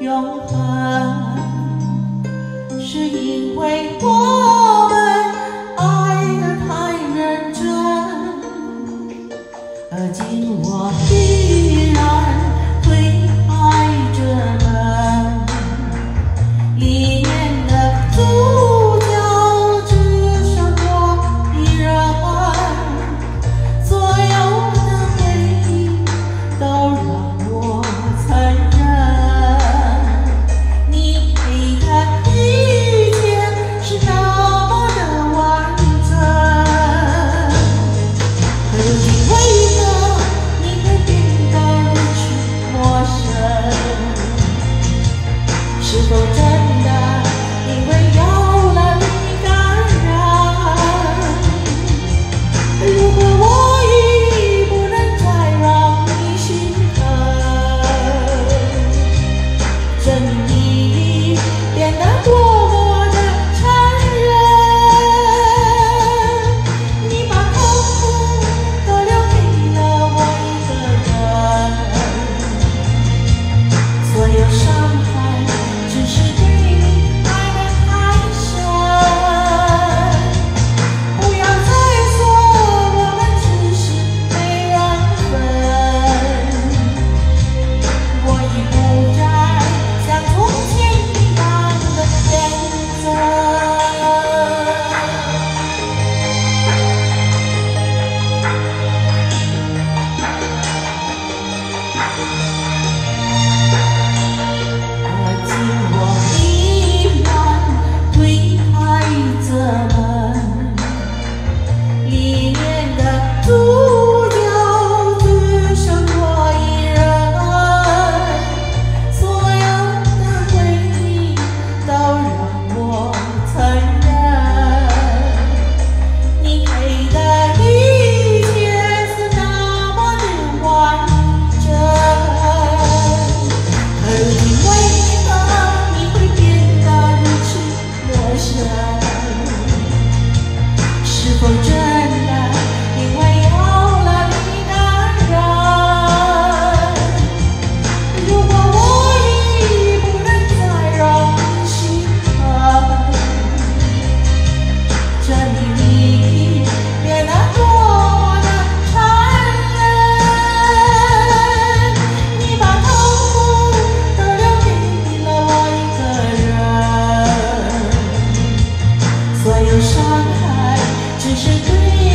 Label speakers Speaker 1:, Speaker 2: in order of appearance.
Speaker 1: 永恒是因为我们爱得太认真而今我拼是最